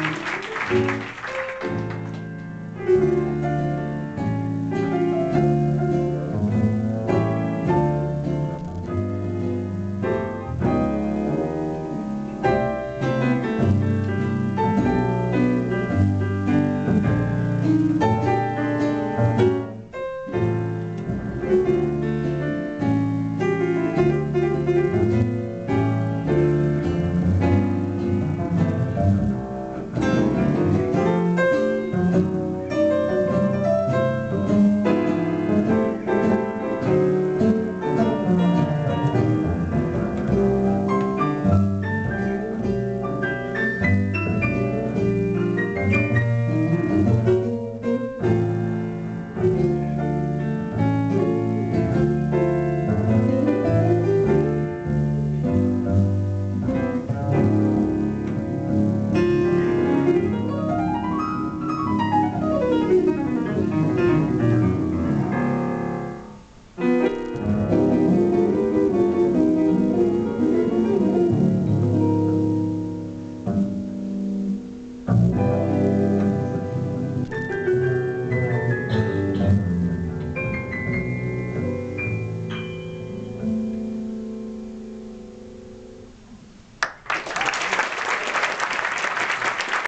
you.